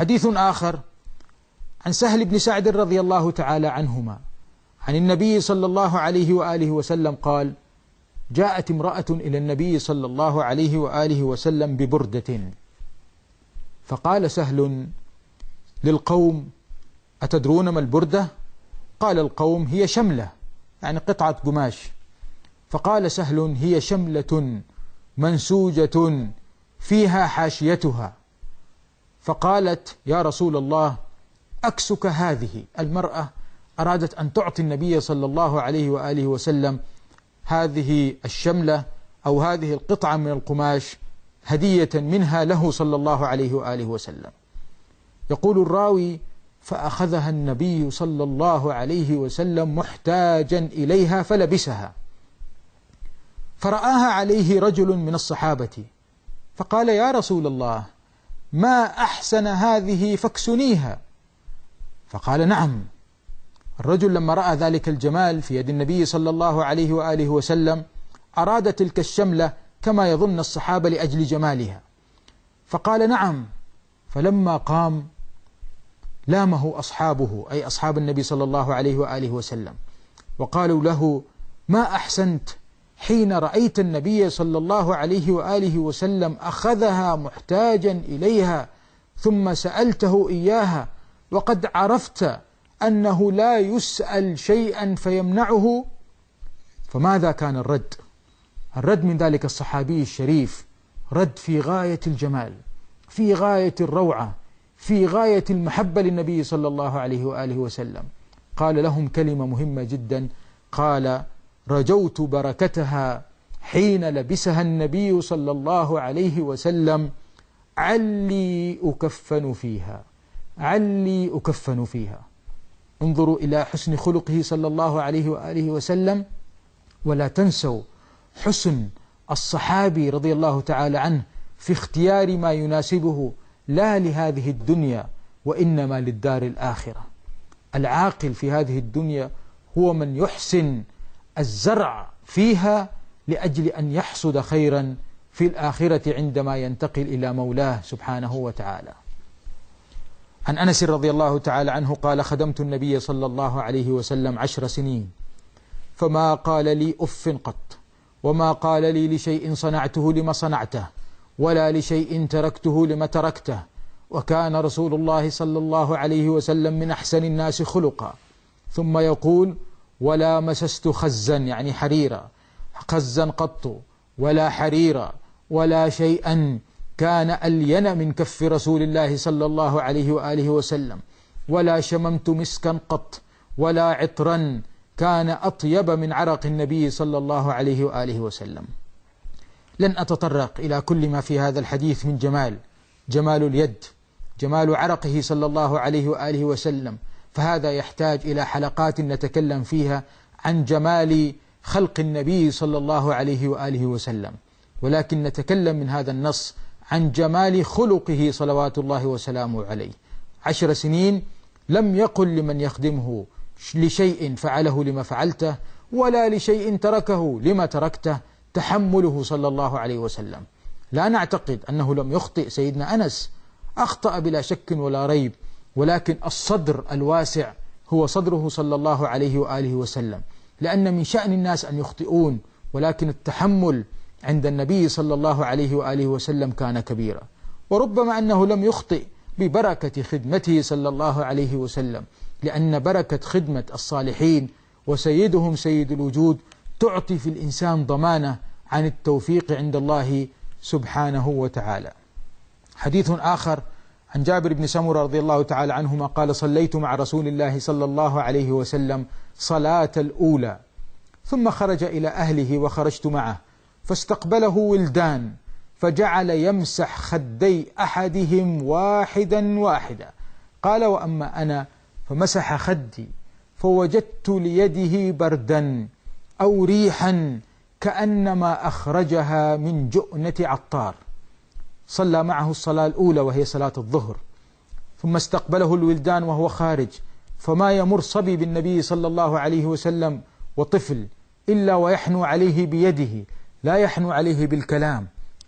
حديث آخر عن سهل بن سعد رضي الله تعالى عنهما. عن النبي صلى الله عليه وآله وسلم قال جاءت امرأة إلى النبي صلى الله عليه وآله وسلم ببردة. فقال سهل للقوم أتدرون ما البردة؟ قال القوم هي شملة يعني قطعة قماش. فقال سهل هي شملة منسوجة فيها حاشيتها. فقالت يا رسول الله أكسك هذه المرأة أرادت أن تعطي النبي صلى الله عليه وآله وسلم هذه الشملة أو هذه القطعة من القماش هدية منها له صلى الله عليه وآله وسلم. يقول الراوي فأخذها النبي صلى الله عليه وسلم محتاجا إليها فلبسها. فرآها عليه رجل من الصحابة فقال يا رسول الله ما أحسن هذه فاكسنيها. فقال نعم. الرجل لما رأى ذلك الجمال في يد النبي صلى الله عليه وآله وسلم أراد تلك الشملة كما يظن الصحابة لأجل جمالها. فقال نعم. فلما قام لامه أصحابه أي أصحاب النبي صلى الله عليه وآله وسلم وقالوا له ما أحسنت؟ حين رأيت النبي صلى الله عليه وآله وسلم أخذها محتاجا إليها ثم سألته إياها وقد عرفت أنه لا يسأل شيئا فيمنعه. فماذا كان الرد؟ الرد من ذلك الصحابي الشريف رد في غاية الجمال في غاية الروعة في غاية المحبة للنبي صلى الله عليه وآله وسلم. قال لهم كلمة مهمة جدا قال رجوت بركتها حين لبسها النبي صلى الله عليه وسلم علي أكفن فيها علي أكفن فيها. انظروا إلى حسن خلقه صلى الله عليه وآله وسلم. ولا تنسوا حسن الصحابي رضي الله تعالى عنه في اختيار ما يناسبه لا لهذه الدنيا وإنما للدار الآخرة. العاقل في هذه الدنيا هو من يحسن الزرع فيها لأجل أن يحصد خيرا في الآخرة عندما ينتقل إلى مولاه سبحانه وتعالى. عن أنس رضي الله تعالى عنه قال خدمت النبي صلى الله عليه وسلم عشر سنين. فما قال لي أف قط وما قال لي لشيء صنعته لما صنعته ولا لشيء تركته لما تركته. وكان رسول الله صلى الله عليه وسلم من أحسن الناس خلقا. ثم يقول ولا مسست خزا يعني حريرا خزا قط ولا حريرا ولا شيئا كان ألين من كف رسول الله صلى الله عليه وآله وسلم. ولا شممت مسكا قط ولا عطرا كان أطيب من عرق النبي صلى الله عليه وآله وسلم. لن أتطرق إلى كل ما في هذا الحديث من جمال جمال اليد جمال عرقه صلى الله عليه وآله وسلم. فهذا يحتاج إلى حلقات نتكلم فيها عن جمال خلق النبي صلى الله عليه وآله وسلم. ولكن نتكلم من هذا النص عن جمال خلقه صلوات الله وسلامه عليه. عشر سنين لم يقل لمن يخدمه لشيء فعله لما فعلته ولا لشيء تركه لما تركته تحمله صلى الله عليه وسلم. لا نعتقد أنه لم يخطئ سيدنا أنس. أخطأ بلا شك ولا ريب. ولكن الصدر الواسع هو صدره صلى الله عليه وآله وسلم. لأن من شأن الناس أن يخطئون ولكن التحمل عند النبي صلى الله عليه وآله وسلم كان كبيرا. وربما أنه لم يخطئ ببركة خدمته صلى الله عليه وسلم لأن بركة خدمة الصالحين وسيدهم سيد الوجود تعطي في الإنسان ضمانة عن التوفيق عند الله سبحانه وتعالى. حديث آخر عن جابر بن سمرة رضي الله تعالى عنهما قال صليت مع رسول الله صلى الله عليه وسلم صلاة الأولى ثم خرج إلى أهله وخرجت معه فاستقبله ولدان فجعل يمسح خدي أحدهم واحدا واحدا قال وأما أنا فمسح خدي فوجدت ليده بردا أو ريحا كأنما أخرجها من جؤنة عطار. صلى معه الصلاة الأولى وهي صلاة الظهر. ثم استقبله الولدان وهو خارج. فما يمر صبي بالنبي صلى الله عليه وسلم وطفل إلا ويحنو عليه بيده. لا يحنو عليه بالكلام.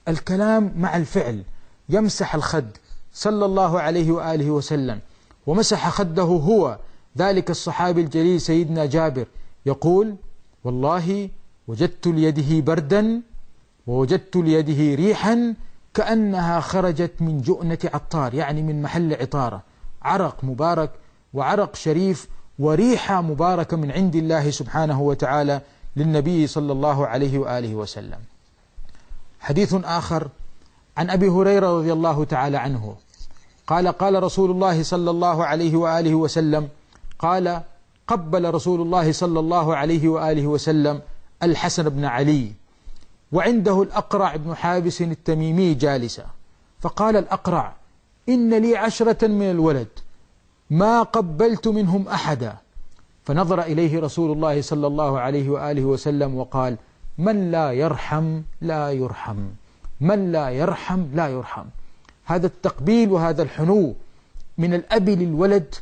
الكلام مع الفعل. يمسح الخد صلى الله عليه وآله وسلم. ومسح خده هو. ذلك الصحابي الجليل سيدنا جابر. يقول والله وجدت ليده بردا ووجدت ليده ريحا كأنها خرجت من جؤنة عطار يعني من محل عطارة. عرق مبارك وعرق شريف وريحة مباركة من عند الله سبحانه وتعالى للنبي صلى الله عليه وآله وسلم. حديث آخر عن أبي هريرة رضي الله تعالى عنه. قال قال رسول الله صلى الله عليه وآله وسلم قال قبل رسول الله صلى الله عليه وآله وسلم الحسن بن علي. وعنده الأقرع بن حابس التميمي جالسا. فقال الأقرع إن لي عشرة من الولد ما قبلت منهم أحدا. فنظر إليه رسول الله صلى الله عليه وآله وسلم وقال من لا يرحم لا يرحم. من لا يرحم لا يرحم. هذا التقبيل وهذا الحنو من الأب للولد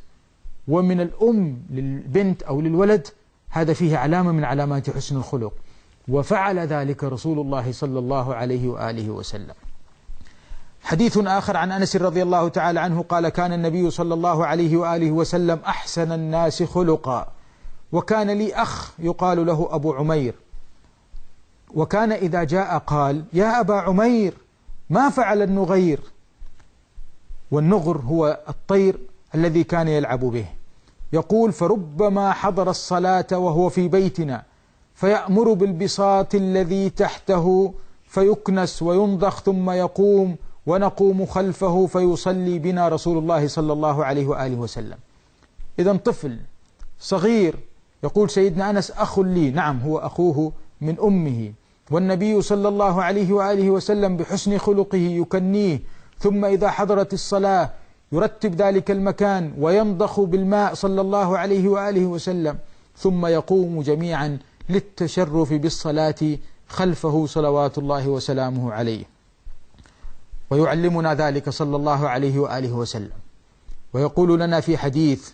ومن الأم للبنت أو للولد هذا فيه علامة من علامات حسن الخلق. وفعل ذلك رسول الله صلى الله عليه وآله وسلم. حديث آخر عن أنس رضي الله تعالى عنه قال كان النبي صلى الله عليه وآله وسلم أحسن الناس خلقا. وكان لي أخ يقال له أبو عمير. وكان إذا جاء قال يا أبا عمير ما فعل النغير؟ والنغر هو الطير الذي كان يلعب به. يقول فربما حضر الصلاة وهو في بيتنا. فيأمر بالبساط الذي تحته فيكنس وينضخ ثم يقوم ونقوم خلفه فيصلي بنا رسول الله صلى الله عليه وآله وسلم. إذا طفل صغير يقول سيدنا أنس أخ لي نعم هو أخوه من أمه. والنبي صلى الله عليه وآله وسلم بحسن خلقه يكنيه ثم إذا حضرت الصلاة يرتب ذلك المكان وينضخ بالماء صلى الله عليه وآله وسلم ثم يقوم جميعا للتشرف بالصلاة خلفه صلوات الله وسلامه عليه. ويعلمنا ذلك صلى الله عليه وآله وسلم. ويقول لنا في حديث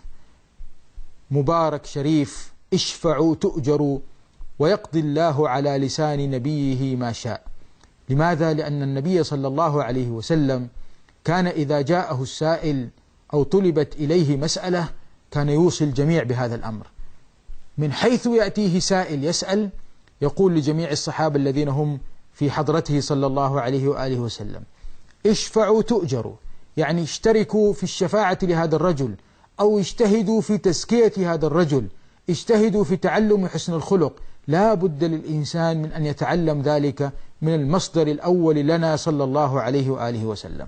مبارك شريف اشفعوا تؤجروا ويقضي الله على لسان نبيه ما شاء لماذا؟ لأن النبي صلى الله عليه وسلم كان إذا جاءه السائل أو طلبت إليه مسألة كان يوصي الجميع بهذا الأمر. من حيث يأتيه سائل يسأل يقول لجميع الصحابة الذين هم في حضرته صلى الله عليه وآله وسلم اشفعوا تؤجروا. يعني اشتركوا في الشفاعة لهذا الرجل أو اجتهدوا في تزكية هذا الرجل اجتهدوا في تعلم حسن الخلق. لا بد للإنسان من أن يتعلم ذلك من المصدر الأول لنا صلى الله عليه وآله وسلم.